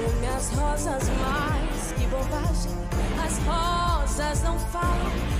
Perfume as rosas mais, que bobagem. As rosas não falam.